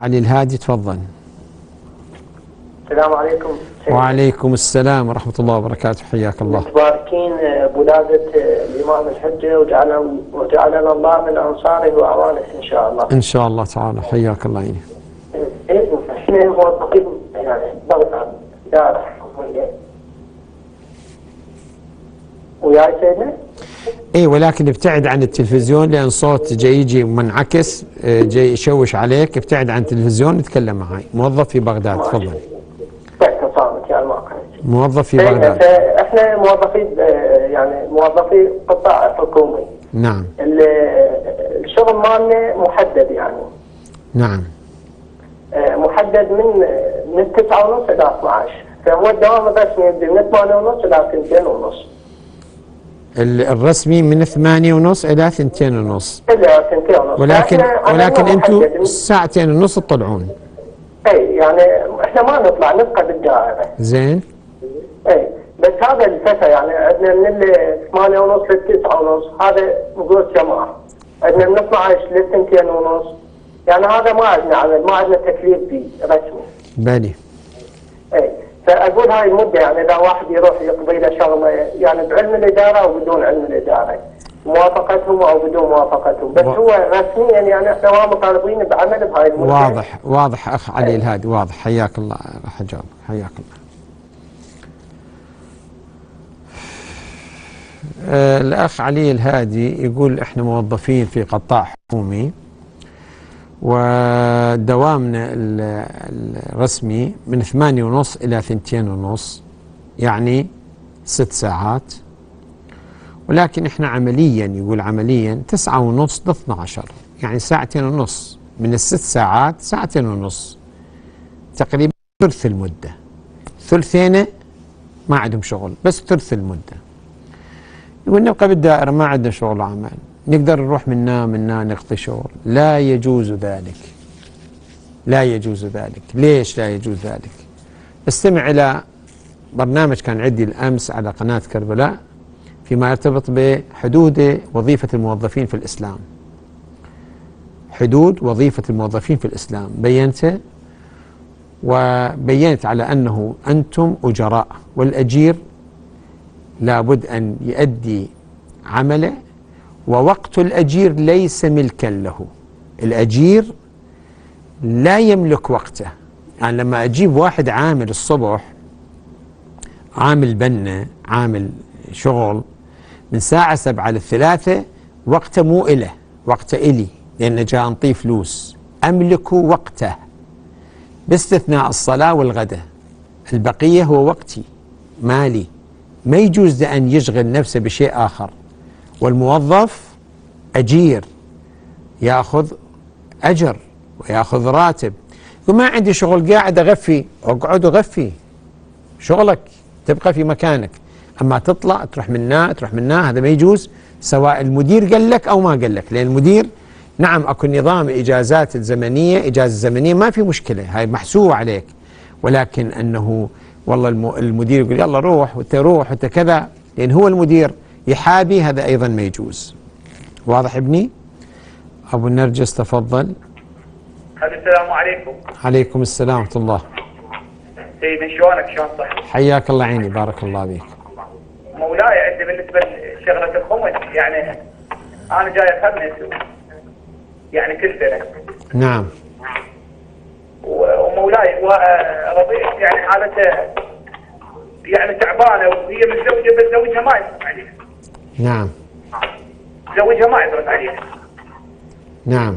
علي الهادي تفضل السلام عليكم وعليكم السلام ورحمة الله وبركاته حياك الله متباركين بولادة الإمام الحجة وجعلنا وجعلنا الله من أنصاره وأعوانه إن شاء الله. إن شاء الله تعالى حياك الله إيه إحنا موظفين يعني. وياي سيدنا؟ اي ولكن ابتعد عن التلفزيون لأن صوت جاي يجي منعكس آه، جاي يشوش عليك. ابتعد عن التلفزيون اتكلم معي موظف في بغداد تفضل. تحت صامت يا الموقع. موظف في بغداد. إحنا موظفين آه، يعني موظفي قطاع حكومي. نعم. ال- الشغل مالنا محدد يعني. نعم. آه، محدد من من 9 ونص إلى 12 فهو الدوام الرسمي يبدي من 8 ونص إلى 2 ونص. الرسمي من ثمانية ونص إلى ثنتين ونص. إلى 2 ونص. ولكن ولكن أنتم. ساعتين ونص تطلعون. إي يعني إحنا ما نطلع نبقى بالدائره زين. إي بس هذا الفتى يعني عندنا من ال 8 ونص لل 9 ونص هذا نقول جماعة. عندنا من 12 لل 2 ونص. يعني هذا ما عندنا عمل ما عندنا تكليف به رسمي. بالي إي. فأقول هاي المده يعني إذا واحد يروح يقضي له شغلة يعني بعلم الإدارة أو بدون علم الإدارة. موافقتهم أو بدون موافقتهم. بس و- هو رسميا يعني إحنا ما مطالبين بعمل بهاي المدة. واضح واضح أخ علي الهادي واضح. حياك الله راح أجاوب حياك الله. آه، الأخ علي الهادي يقول إحنا موظفين في قطاع حكومي. ودوامنا ال- الرسمي من ثمانية ونص إلى ثنتين ونص يعني ست ساعات. ولكن إحنا عمليا يقول عمليا تسعة ونص ل 12 يعني ساعتين ونص. من الست ساعات ساعتين ونص. تقريبا ثلث المدة. ثلثين ما عندهم شغل بس ثلث المدة. يقول نبقى بالدائرة ما عندنا شغل وعمل نقدر نروح منا منا نقضي شغل لا يجوز ذلك. لا يجوز ذلك. ليش لا يجوز ذلك؟ استمع إلى برنامج كان عندي الأمس على قناة كربلاء فيما يرتبط بحدود وظيفة الموظفين في الإسلام. حدود وظيفة الموظفين في الإسلام. بينت؟ وبينت على أنه أنتم أجراء والأجير لابد أن يؤدي عمله ووقت الأجير ليس ملكا له. الأجير لا يملك وقته. يعني لما أجيب واحد عامل الصبح عامل بنا عامل شغل من ساعة سبعة للثلاثة وقته مو إله وقته إلي لأنه جاء أنطيه فلوس أملك وقته باستثناء الصلاة والغداء. البقية هو وقتي مالي. ما يجوز لأن يشغل نفسه بشيء آخر. والموظف أجير يأخذ أجر ويأخذ راتب. وما عندي شغل قاعد أغفي أقعد وغفي شغلك تبقى في مكانك. أما تطلع تروح منا تروح منا هذا ما يجوز سواء المدير قال لك أو ما قال لك. لأن المدير نعم أكو نظام إجازات الزمنية إجازة زمنية ما في مشكلة هاي محسوبة عليك. ولكن أنه والله الم- المدير يقول يلا روح وأنت روح وأنت كذا. لأن هو المدير يحابي هذا أيضا ما يجوز. واضح ابني؟ أبو النرجس تفضل. السلام عليكم. عليكم السلام ورحمة الله. سيدي شلونك؟ شلون صحتك؟ حياك الله عيني بارك الله بك مولاي عندي بالنسبة لشغلة الخمس يعني أنا جاي اخمس يعني كل سنة. نعم. ومولاي ورضيع يعني حالته يعني تعبانة وهي متزوجة بس زوجها ما نعم. زوجها ما يصرف عليها. نعم.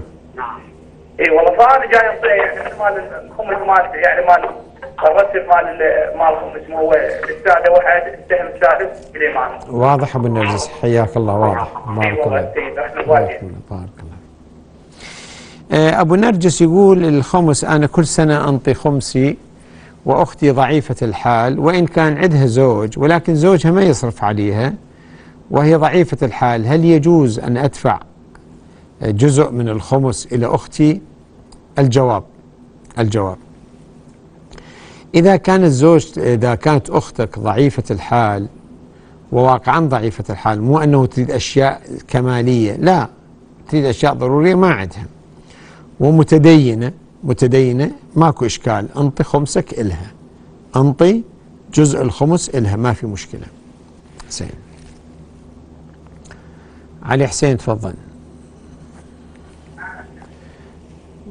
اي والله فانا جاي يعني مال الخمس مال يعني مال الرسم مال ال- مال الخمس ما هو السادة واحد السهم الثالث الامام واضح أبو النرجس. حياك الله واضح. بارك والله الله السيد إحنا بارك الله بارك الله أبو نرجس يقول الخمس أنا كل سنة أنطي خمسي وأختي ضعيفة الحال وإن كان عندها زوج ولكن زوجها ما يصرف عليها. وهي ضعيفة الحال. هل يجوز أن أدفع جزء من الخمس إلى أختي؟ الجواب. الجواب. إذا كان الزوج إذا كانت أختك ضعيفة الحال وواقعا ضعيفة الحال مو أنه تريد أشياء كمالية لا. تريد أشياء ضرورية ما عندها. ومتدينة متدينة ماكو إشكال. أنطي خمسك إلها. أنطي جزء الخمس إلها ما في مشكلة. زين. علي حسين تفضل.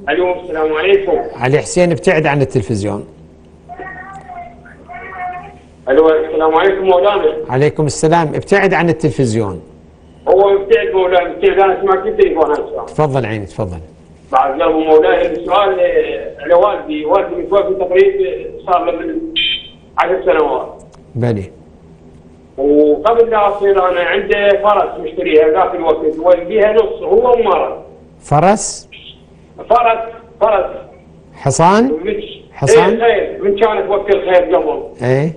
ألو السلام عليكم. علي حسين ابتعد عن التلفزيون. ألو السلام عليكم مولانا. عليكم السلام. ابتعد عن التلفزيون. هو مبتعد مولانا مبتعد أنا سمعت التليفون هسه تفضل عيني تفضل. بعد قلبه مولانا السؤال آه، على والدي. والدي متوفي تقريبا صار له من 10 سنوات. بلي وقبل لا أصير أنا عنده فرس مشتريها ذاك الوقت وبيها نص هو ومرض. فرس؟ فرس فرس. حصان؟ حصان؟ خير. من كانت وقت الخير قبل. إيه.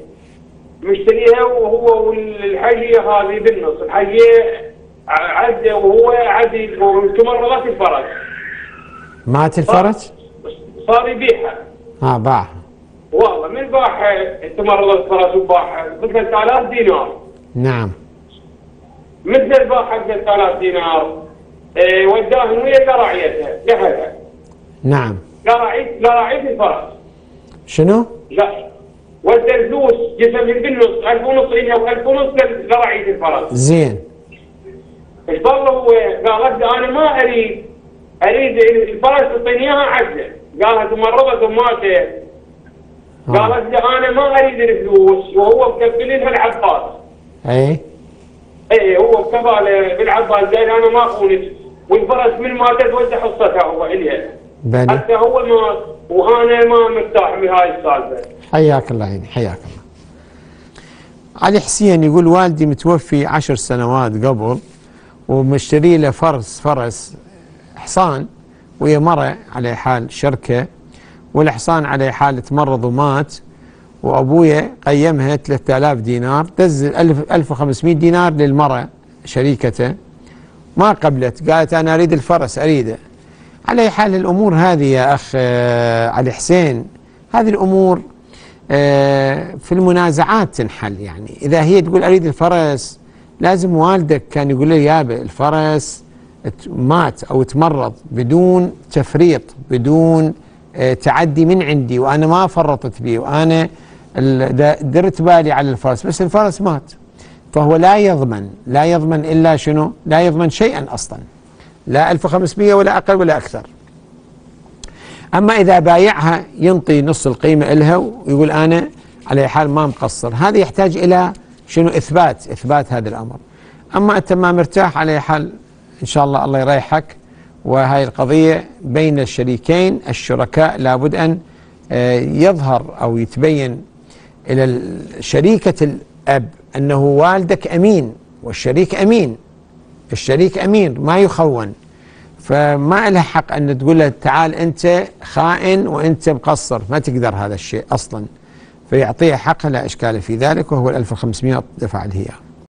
مشتريها وهو والحجية هذه بالنص. الحجية عدى وهو عدي وتمرضت الفرس. مات الفرس؟ صار يبيعها. آه باعها. باعها تمرضت الفرس وباعها ب 3000 دينار. نعم. مثل الباعها ب 3000 دينار. إيه وداهن ويا قراعيتها قهدها نعم. قراعيت قراعيت الفرس. شنو؟ لا. ودى الفلوس جسم بالنص 1000 ونص إلها و1000 ونص قراعيت الفرس. زين. إيش ظل هو؟ قال أنا ما أريد. أريد الفرس تعطيني اياها عدله قالها تمرضت وماتت. قالت لي أنا ما أريد الفلوس وهو مكفل لها العباس إيه؟ اي هو بكفاله بالعباس قال أنا ما اخونك والفرس من ماتت ودى حصتها هو الها بلي حتى هو مات وأنا ما مرتاح من هاي السالفة. حياك الله عيني حياك الله. علي حسين يقول والدي متوفي عشر سنوات قبل ومشتري له فرس فرس حصان ويا مرة على حال شركة. والحصان على حال تمرض ومات وأبويا قيمها 3000 دينار دز 1000 1500 دينار للمرة شريكته. ما قبلت قالت أنا أريد الفرس أريده. على حال الأمور هذه يا أخ آه، علي حسين هذه الأمور آه، في المنازعات تنحل يعني. إذا هي تقول أريد الفرس لازم والدك كان يقول لي يابا الفرس مات أو تمرض بدون تفريط بدون تعدي من عندي وأنا ما فرطت به وأنا درت بالي على الفرس بس الفرس مات. فهو لا يضمن لا يضمن إلا شنو؟ لا يضمن شيئا أصلا. لا 1500 ولا أقل ولا أكثر. أما إذا بايعها ينطي نص القيمة إلها ويقول أنا على حال ما مقصر. هذا يحتاج إلى شنو؟ إثبات إثبات هذا الأمر. أما أنت ما مرتاح على حال إن شاء الله الله يريحك وهاي القضية بين الشريكين الشركاء لابد أن آه، يظهر أو يتبين إلى شريكة الأب أنه والدك أمين والشريك أمين. الشريك أمين ما يخون. فما لها حق أن تقول له تعال أنت خائن وأنت مقصر. ما تقدر هذا الشيء أصلا. فيعطيه حق لا إشكال في ذلك وهو ال 1500 دفع الهيئة.